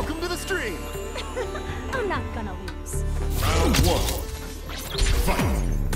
Welcome to the stream. I'm not gonna lose. Round one. Fight.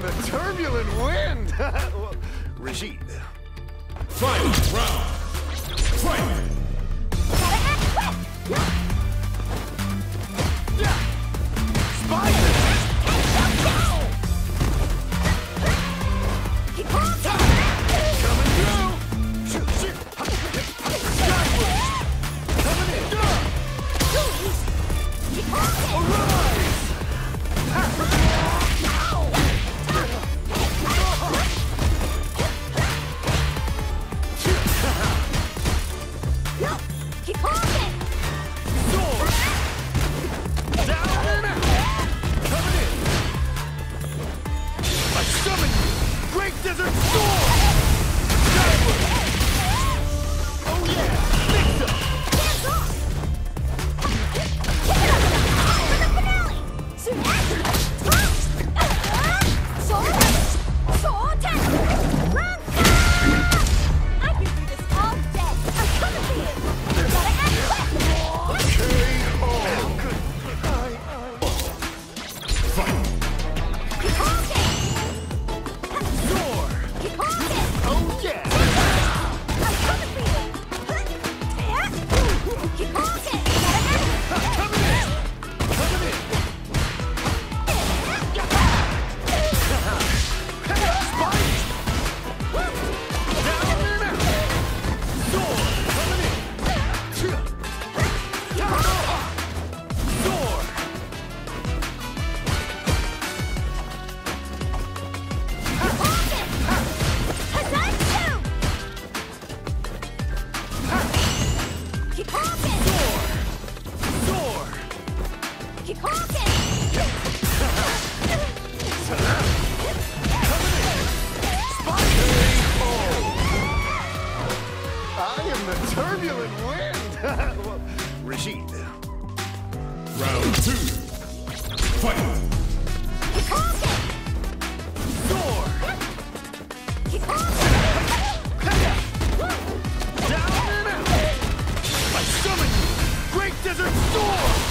the turbulent wind. well, Rashid. Fight round. Fight. feeling wind. Round two. Fight. Down and out. Summon Great Desert Storm.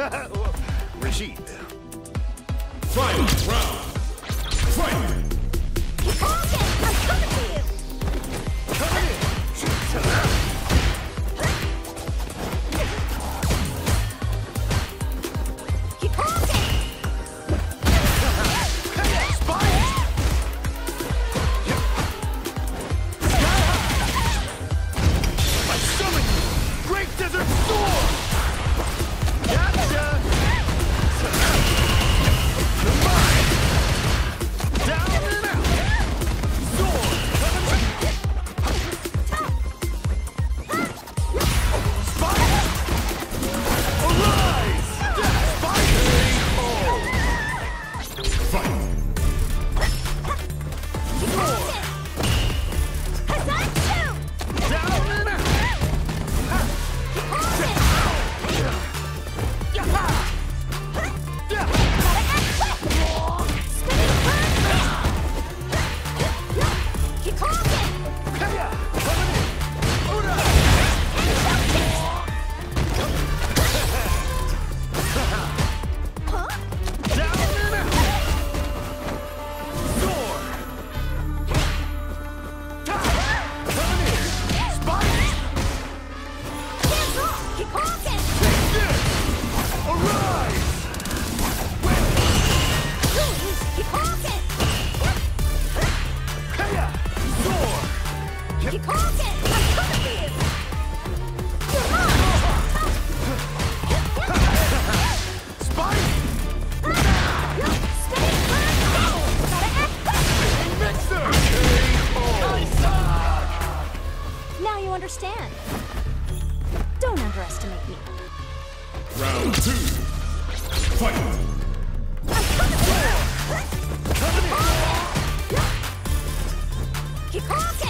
Rashid. Final round. Fight! Oh